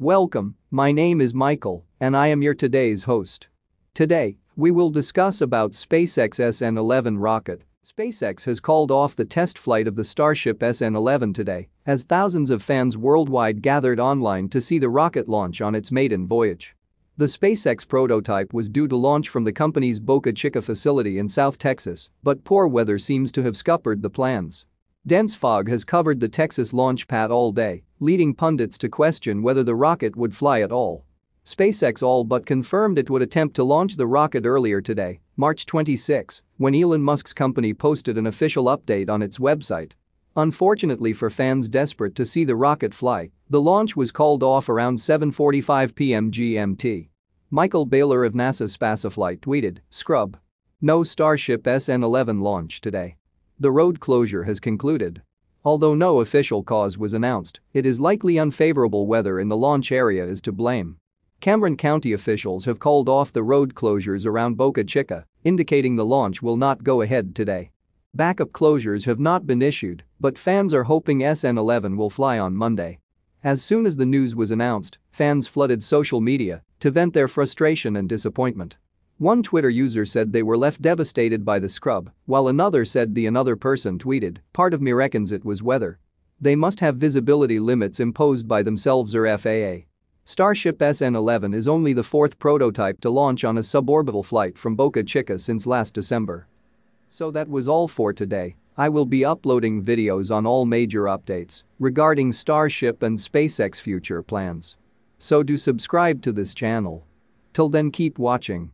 Welcome, my name is Michael, and I am your today's host. Today, we will discuss about SpaceX SN-11 rocket. SpaceX has called off the test flight of the Starship SN-11 today, as thousands of fans worldwide gathered online to see the rocket launch on its maiden voyage. The SpaceX prototype was due to launch from the company's Boca Chica facility in South Texas, but poor weather seems to have scuppered the plans. Dense fog has covered the Texas launch pad all day, leading pundits to question whether the rocket would fly at all. SpaceX all but confirmed it would attempt to launch the rocket earlier today, March 26, when Elon Musk's company posted an official update on its website. Unfortunately for fans desperate to see the rocket fly, the launch was called off around 7.45 p.m. GMT. Michael Baylor of NASA Spaceflight tweeted, Scrub. No Starship SN-11 launch today. The road closure has concluded. Although no official cause was announced, it is likely unfavorable weather in the launch area is to blame. Cameron County officials have called off the road closures around Boca Chica, indicating the launch will not go ahead today. Backup closures have not been issued, but fans are hoping SN11 will fly on Monday. As soon as the news was announced, fans flooded social media to vent their frustration and disappointment. One Twitter user said they were left devastated by the scrub, while another said the another person tweeted, part of me reckons it was weather. They must have visibility limits imposed by themselves or FAA. Starship SN-11 is only the fourth prototype to launch on a suborbital flight from Boca Chica since last December. So that was all for today. I will be uploading videos on all major updates regarding Starship and SpaceX future plans. So do subscribe to this channel. Till then keep watching.